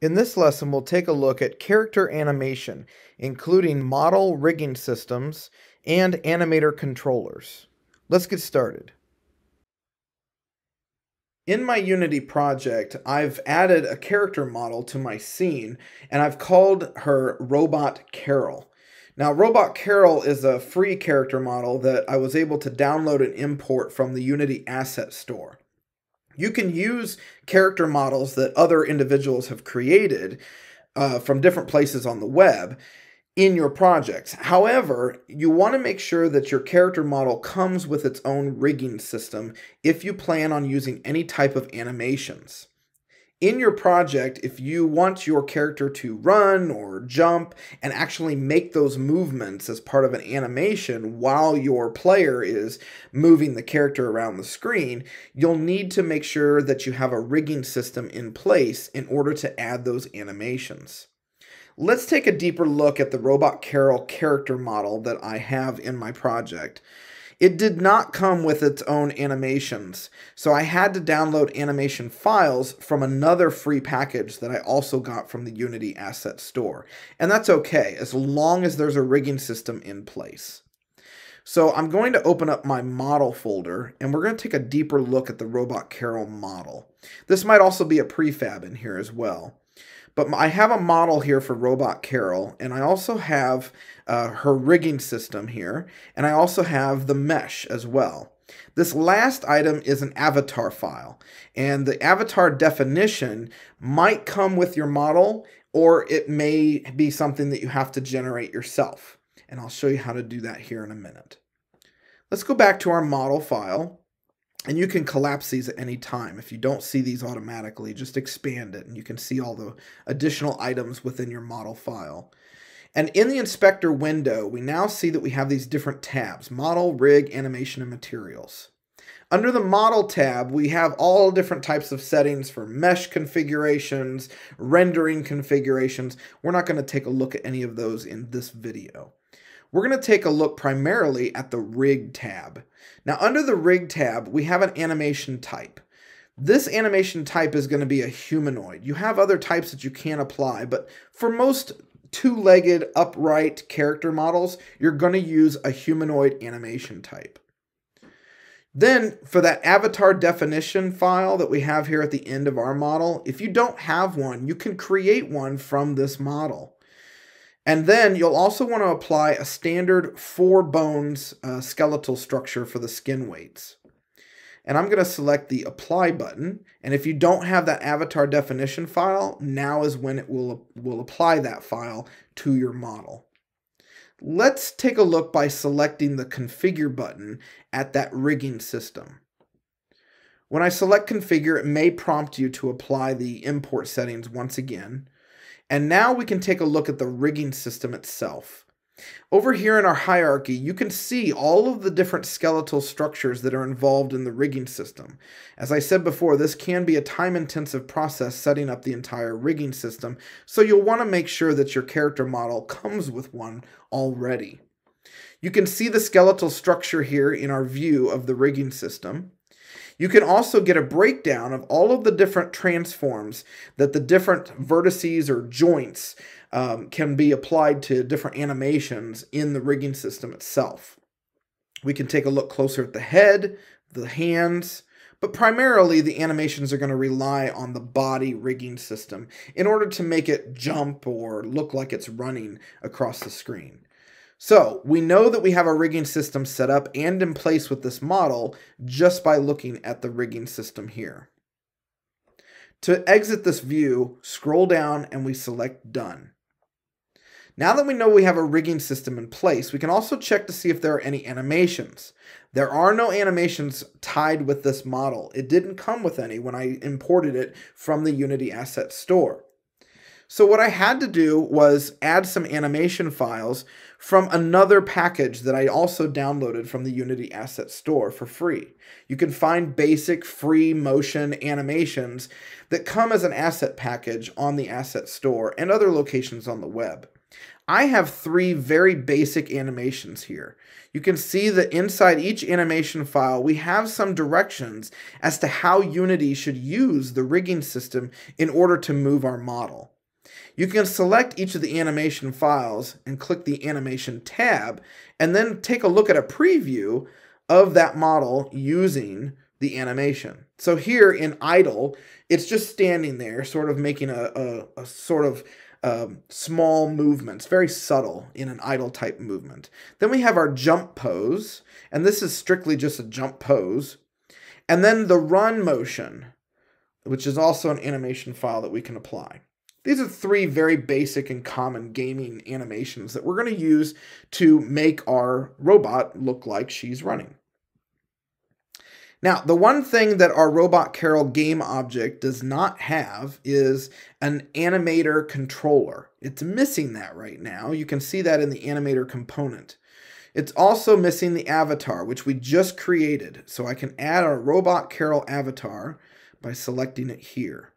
In this lesson, we'll take a look at character animation, including model rigging systems and animator controllers. Let's get started. In my Unity project, I've added a character model to my scene, and I've called her Robot Carol. Now, Robot Carol is a free character model that I was able to download and import from the Unity Asset Store. You can use character models that other individuals have created uh, from different places on the web in your projects. However, you want to make sure that your character model comes with its own rigging system if you plan on using any type of animations in your project, if you want your character to run or jump and actually make those movements as part of an animation while your player is moving the character around the screen, you'll need to make sure that you have a rigging system in place in order to add those animations. Let's take a deeper look at the Robot Carol character model that I have in my project. It did not come with its own animations, so I had to download animation files from another free package that I also got from the Unity Asset Store. And that's okay, as long as there's a rigging system in place. So I'm going to open up my model folder and we're going to take a deeper look at the Robot Carol model. This might also be a prefab in here as well. But I have a model here for Robot Carol, and I also have uh, her rigging system here, and I also have the mesh as well. This last item is an avatar file, and the avatar definition might come with your model, or it may be something that you have to generate yourself. And I'll show you how to do that here in a minute. Let's go back to our model file. And you can collapse these at any time. If you don't see these automatically, just expand it and you can see all the additional items within your model file. And in the inspector window, we now see that we have these different tabs, model, rig, animation, and materials. Under the model tab, we have all different types of settings for mesh configurations, rendering configurations. We're not going to take a look at any of those in this video. We're going to take a look primarily at the rig tab. Now under the rig tab, we have an animation type. This animation type is going to be a humanoid. You have other types that you can apply, but for most two-legged upright character models, you're going to use a humanoid animation type. Then for that avatar definition file that we have here at the end of our model, if you don't have one, you can create one from this model. And then you'll also want to apply a standard four bones uh, skeletal structure for the skin weights. And I'm going to select the apply button. And if you don't have that avatar definition file, now is when it will, will apply that file to your model. Let's take a look by selecting the configure button at that rigging system. When I select configure, it may prompt you to apply the import settings once again. And now we can take a look at the rigging system itself. Over here in our hierarchy, you can see all of the different skeletal structures that are involved in the rigging system. As I said before, this can be a time-intensive process setting up the entire rigging system, so you'll want to make sure that your character model comes with one already. You can see the skeletal structure here in our view of the rigging system. You can also get a breakdown of all of the different transforms that the different vertices or joints um, can be applied to different animations in the rigging system itself. We can take a look closer at the head, the hands, but primarily the animations are going to rely on the body rigging system in order to make it jump or look like it's running across the screen. So we know that we have a rigging system set up and in place with this model just by looking at the rigging system here. To exit this view, scroll down and we select Done. Now that we know we have a rigging system in place, we can also check to see if there are any animations. There are no animations tied with this model. It didn't come with any when I imported it from the Unity Asset Store. So what I had to do was add some animation files from another package that I also downloaded from the Unity Asset Store for free. You can find basic free motion animations that come as an asset package on the Asset Store and other locations on the web. I have three very basic animations here. You can see that inside each animation file, we have some directions as to how Unity should use the rigging system in order to move our model. You can select each of the animation files and click the animation tab, and then take a look at a preview of that model using the animation. So here in idle, it's just standing there, sort of making a, a, a sort of um, small movements, very subtle in an idle type movement. Then we have our jump pose, and this is strictly just a jump pose. And then the run motion, which is also an animation file that we can apply. These are three very basic and common gaming animations that we're going to use to make our robot look like she's running. Now, the one thing that our Robot Carol game object does not have is an animator controller. It's missing that right now. You can see that in the animator component. It's also missing the avatar, which we just created. So I can add our Robot Carol avatar by selecting it here.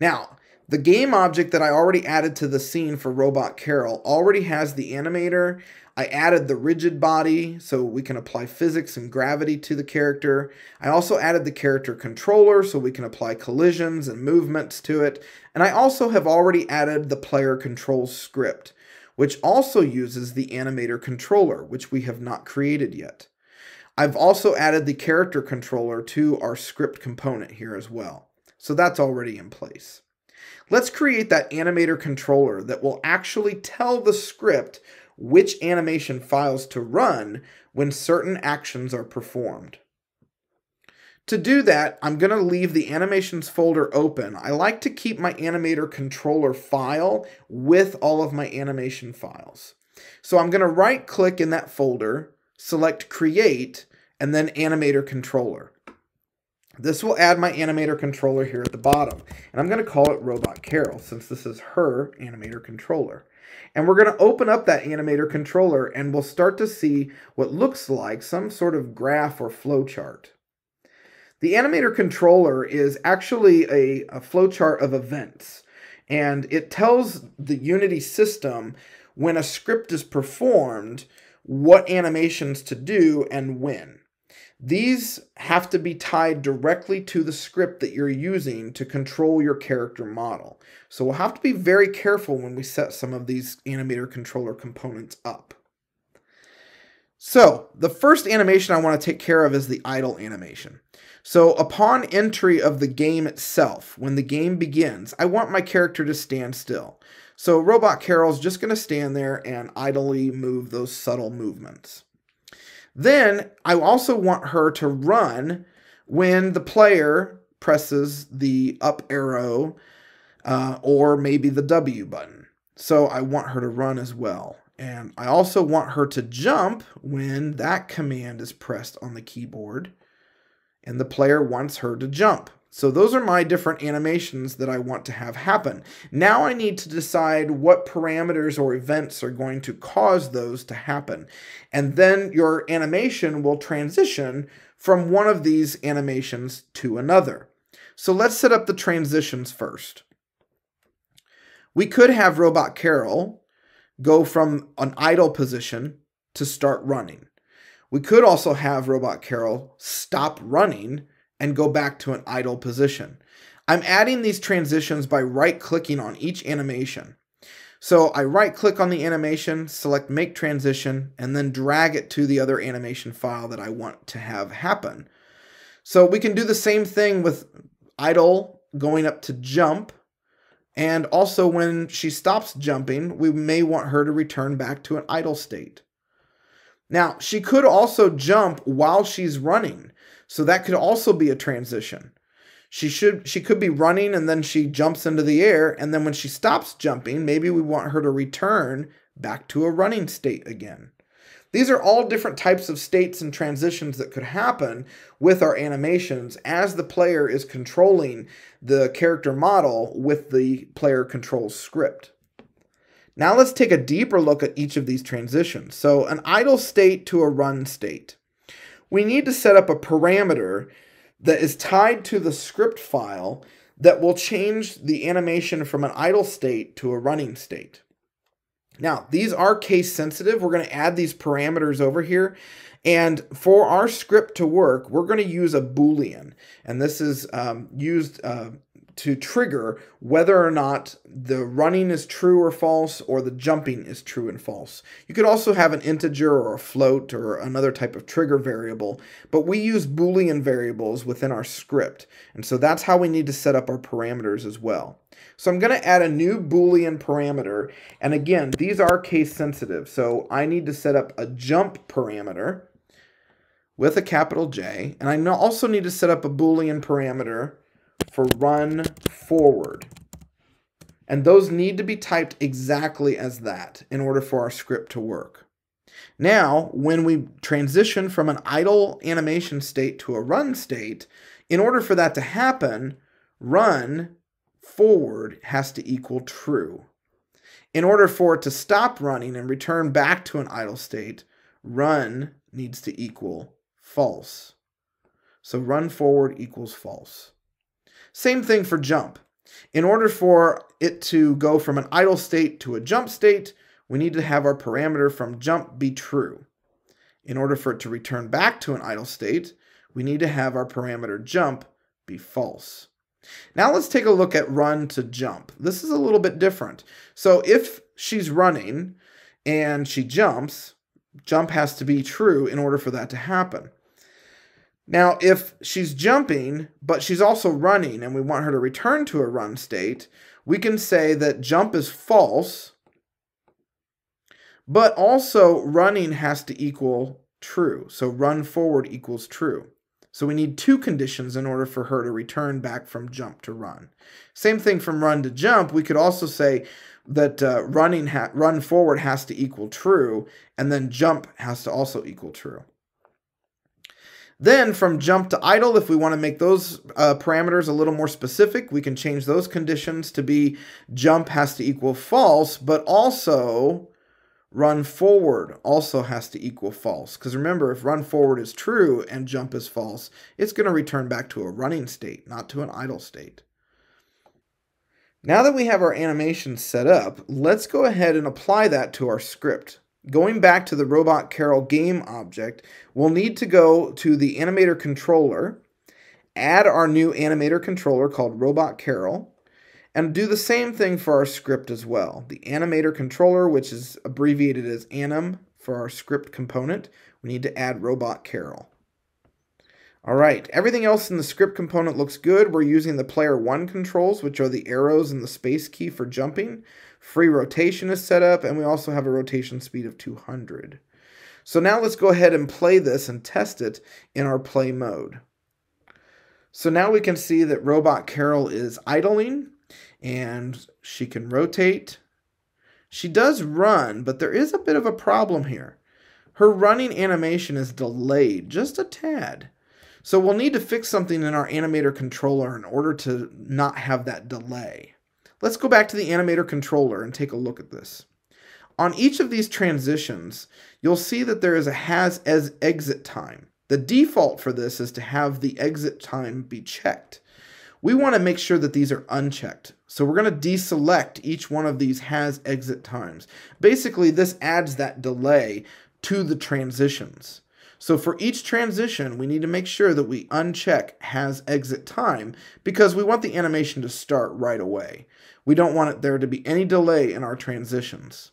Now, the game object that I already added to the scene for Robot Carol already has the animator I added the rigid body so we can apply physics and gravity to the character. I also added the character controller so we can apply collisions and movements to it. And I also have already added the player controls script, which also uses the animator controller, which we have not created yet. I've also added the character controller to our script component here as well. So that's already in place. Let's create that animator controller that will actually tell the script which animation files to run when certain actions are performed. To do that, I'm going to leave the animations folder open. I like to keep my animator controller file with all of my animation files. So I'm going to right click in that folder, select create, and then animator controller. This will add my animator controller here at the bottom. And I'm going to call it Robot Carol since this is her animator controller. And we're going to open up that animator controller and we'll start to see what looks like some sort of graph or flowchart. The animator controller is actually a, a flowchart of events. And it tells the Unity system when a script is performed, what animations to do and when. These have to be tied directly to the script that you're using to control your character model. So we'll have to be very careful when we set some of these animator controller components up. So the first animation I want to take care of is the idle animation. So upon entry of the game itself, when the game begins, I want my character to stand still. So Robot Carol's just going to stand there and idly move those subtle movements. Then I also want her to run when the player presses the up arrow uh, or maybe the W button. So I want her to run as well. And I also want her to jump when that command is pressed on the keyboard and the player wants her to jump. So those are my different animations that I want to have happen. Now I need to decide what parameters or events are going to cause those to happen. And then your animation will transition from one of these animations to another. So let's set up the transitions first. We could have Robot Carol go from an idle position to start running. We could also have Robot Carol stop running and go back to an idle position. I'm adding these transitions by right clicking on each animation. So I right click on the animation, select make transition, and then drag it to the other animation file that I want to have happen. So we can do the same thing with idle going up to jump. And also when she stops jumping, we may want her to return back to an idle state. Now, she could also jump while she's running. So that could also be a transition. She should she could be running and then she jumps into the air and then when she stops jumping, maybe we want her to return back to a running state again. These are all different types of states and transitions that could happen with our animations as the player is controlling the character model with the player controls script. Now let's take a deeper look at each of these transitions. So an idle state to a run state we need to set up a parameter that is tied to the script file that will change the animation from an idle state to a running state. Now, these are case sensitive. We're going to add these parameters over here. And for our script to work, we're going to use a Boolean. And this is um, used uh, to trigger whether or not the running is true or false or the jumping is true and false. You could also have an integer or a float or another type of trigger variable, but we use Boolean variables within our script. And so that's how we need to set up our parameters as well. So I'm going to add a new Boolean parameter. And again, these are case sensitive. So I need to set up a jump parameter with a capital J. And I also need to set up a Boolean parameter for run forward. And those need to be typed exactly as that in order for our script to work. Now, when we transition from an idle animation state to a run state, in order for that to happen, run forward has to equal true. In order for it to stop running and return back to an idle state, run needs to equal false. So run forward equals false. Same thing for jump. In order for it to go from an idle state to a jump state, we need to have our parameter from jump be true. In order for it to return back to an idle state, we need to have our parameter jump be false. Now let's take a look at run to jump. This is a little bit different. So if she's running and she jumps, jump has to be true in order for that to happen. Now, if she's jumping, but she's also running, and we want her to return to a run state, we can say that jump is false, but also running has to equal true. So run forward equals true. So we need two conditions in order for her to return back from jump to run. Same thing from run to jump. We could also say that uh, running run forward has to equal true, and then jump has to also equal true. Then from jump to idle, if we want to make those uh, parameters a little more specific, we can change those conditions to be jump has to equal false, but also run forward also has to equal false. Because remember, if run forward is true and jump is false, it's going to return back to a running state, not to an idle state. Now that we have our animation set up, let's go ahead and apply that to our script. Going back to the Robot Carol game object, we'll need to go to the animator controller, add our new animator controller called Robot Carol, and do the same thing for our script as well. The animator controller, which is abbreviated as anim for our script component, we need to add Robot Carol. All right, everything else in the script component looks good. We're using the player one controls, which are the arrows and the space key for jumping. Free rotation is set up, and we also have a rotation speed of 200. So now let's go ahead and play this and test it in our play mode. So now we can see that Robot Carol is idling, and she can rotate. She does run, but there is a bit of a problem here. Her running animation is delayed just a tad. So we'll need to fix something in our animator controller in order to not have that delay. Let's go back to the animator controller and take a look at this. On each of these transitions, you'll see that there is a has as exit time. The default for this is to have the exit time be checked. We want to make sure that these are unchecked. So we're going to deselect each one of these has exit times. Basically, this adds that delay to the transitions. So for each transition, we need to make sure that we uncheck has exit time because we want the animation to start right away. We don't want it there to be any delay in our transitions.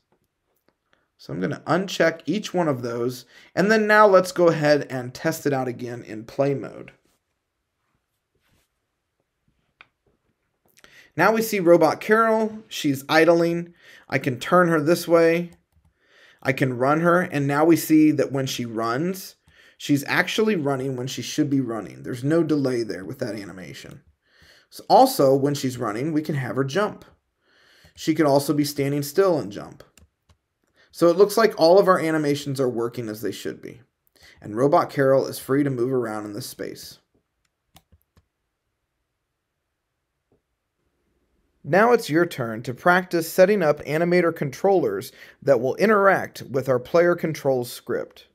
So I'm going to uncheck each one of those. And then now let's go ahead and test it out again in play mode. Now we see Robot Carol. She's idling. I can turn her this way. I can run her. And now we see that when she runs, she's actually running when she should be running. There's no delay there with that animation. So also, when she's running, we can have her jump. She could also be standing still and jump. So it looks like all of our animations are working as they should be. And Robot Carol is free to move around in this space. Now it's your turn to practice setting up animator controllers that will interact with our player controls script.